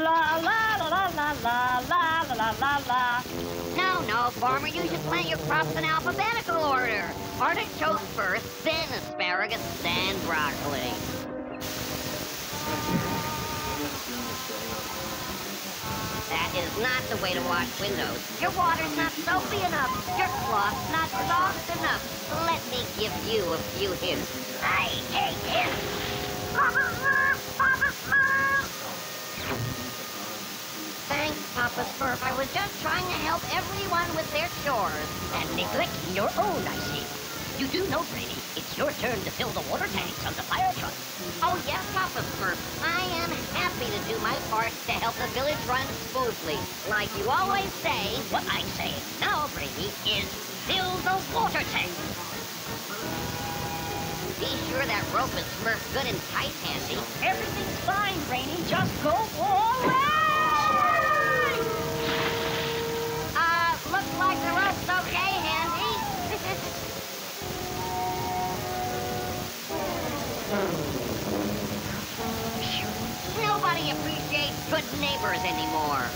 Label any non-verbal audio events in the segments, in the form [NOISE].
La la la la la la la la la. No, no, farmer, you should plant your crops in alphabetical order. Artichokes first, then asparagus, then broccoli. That is not the way to wash windows. Your water's not soapy enough. Your cloth's not soft enough. Let me give you a few hints. I hate hints. Thanks, Papa Smurf. I was just trying to help everyone with their chores. And neglecting your own, I see. You do know, Brainy, it's your turn to fill the water tanks on the fire truck. Oh, yes, Papa Smurf. I am happy to do my part to help the village run smoothly. Like you always say, What I'm saying now, Brainy, is fill the water tank. be sure that rope is Smurf good and tight, Handy. Everything's fine, Brainy. Just go forward. Uh, looks like the rope's okay, Handy. [LAUGHS] Nobody appreciates good neighbors anymore.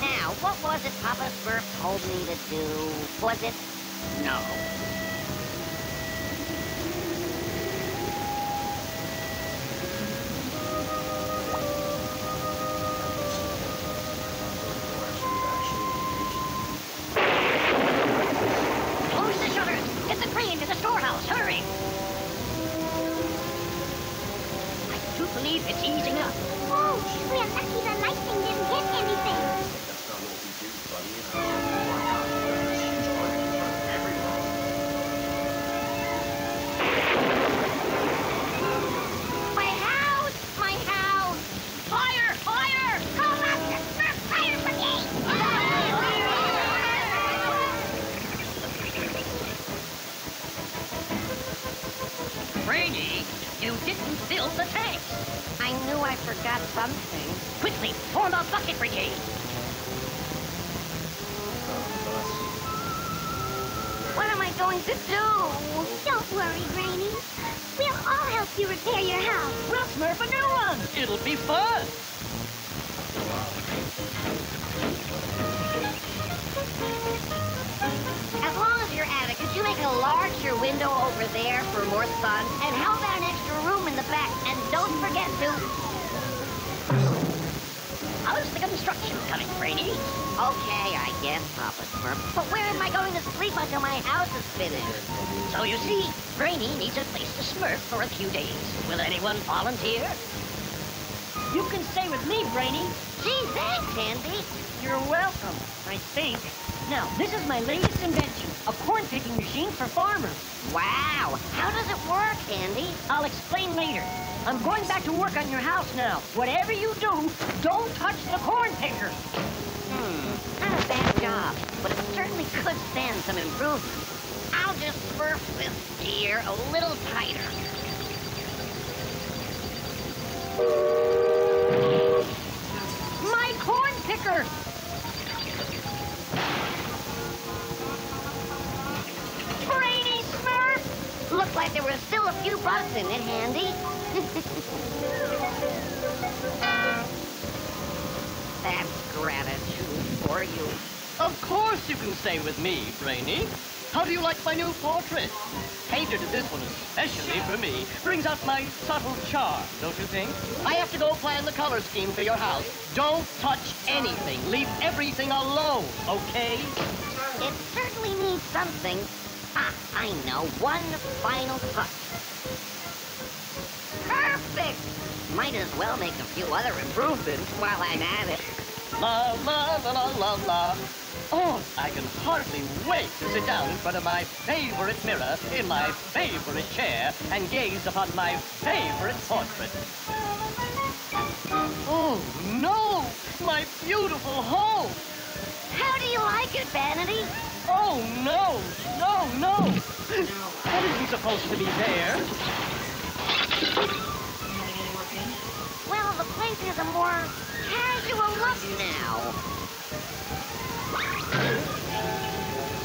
Now, what was it Papa Smurf told me to do? Was it No. Something. Quickly, form a bucket brigade. What am I going to do? Don't worry, Brainy. We'll all help you repair your house. We'll smurf a new one. It'll be fun. As long as you're at it, could you make a larger window over there for more sun? And how about an extra room in the back? And don't forget to... The construction coming, Brainy? Okay, I guess, Papa Smurf. But where am I going to sleep until my house is finished? So you see, Brainy needs a place to smurf for a few days. Will anyone volunteer? You can stay with me, Brainy. Gee, thanks, Handy. You're welcome, I think. Now, this is my latest invention, a corn picking machine for farmers. Wow, how does it work, Handy? I'll explain later. I'm going back to work on your house now. Whatever you do, don't touch the corn picker. Hmm, not a bad job, but it certainly could stand some improvement. I'll just smurf this gear a little tighter. Smurf! Looked like there were still a few bugs in it, Handy. [LAUGHS] That's gratitude for you. Of course you can stay with me, Brainy. How do you like my new portrait? Painted this one especially for me brings out my subtle charm, don't you think? I have to go plan the color scheme for your house. Don't touch anything. Leave everything alone, okay? It certainly needs something. Ah, I know. One final touch. Perfect! Might as well make a few other improvements while I'm at it. La la la la la la. Oh, I can hardly wait to sit down in front of my favorite mirror in my favorite chair and gaze upon my favorite portrait. Oh, no! My beautiful home! How do you like it, Vanity? Oh, no! No, no! That isn't supposed to be there. Well, the place has a more casual look now.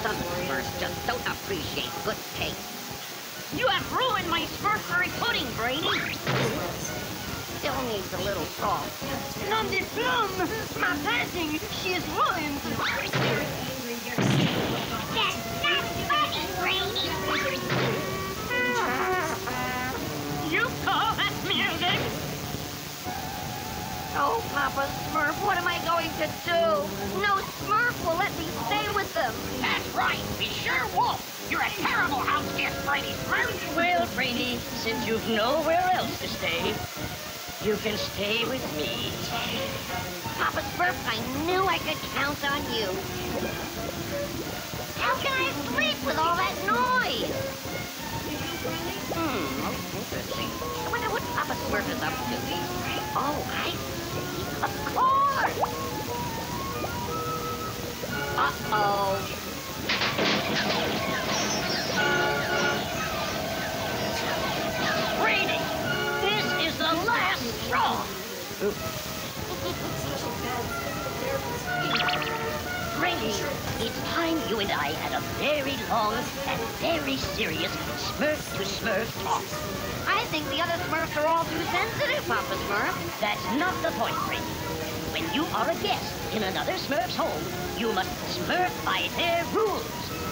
Some Smurfs just don't appreciate good taste. You have ruined my Smurfberry pudding, Brainy. still needs a little salt. Nom de plume! My dancing, she is ruined. Oh, Papa Smurf, what am I going to do? No Smurf will let me stay with them. That's right. We sure won't. You're a terrible house guest, Brainy Smurf. Well, Brainy, since you've nowhere else to stay, you can stay with me. Papa Smurf, I knew I could count on you. How can I sleep with all that noise? Hmm, interesting. I wonder what Papa Smurf is up to. Oh, I see. Of course! Uh-oh. This is the last straw. [LAUGHS] Brainy, it's time you and I had a very long and very serious Smurf to Smurf talk. I think the other Smurfs are all too sensitive, Papa Smurf. That's not the point, Brainy. When you are a guest in another Smurf's home, you must Smurf by their rules,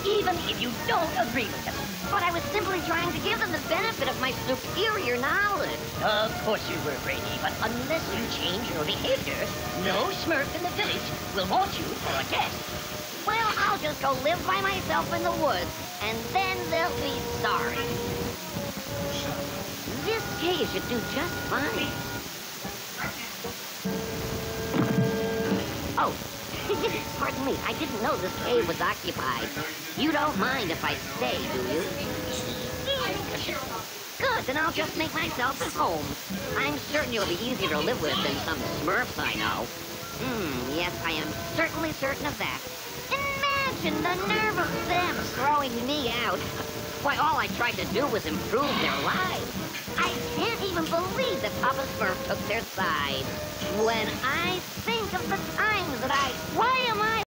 even if you don't agree with them. But I was simply trying to give them the benefit of my superior knowledge. Of course you were, Brainy, but unless you change your behavior, no Smurf in the village will want you for a guest. Well, I'll just go live by myself in the woods, and then they'll be sorry. This cave should do just fine. Oh, [LAUGHS] pardon me. I didn't know this cave was occupied. You don't mind if I stay, do you? Good, then I'll just make myself at home. I'm certain you'll be easier to live with than some Smurfs I know. Hmm, yes, I am certainly certain of that. The nerve of them throwing me out. Why, all I tried to do was improve their lives. I can't even believe that Papa Smurf took their side. When I think of the times that I... Why am I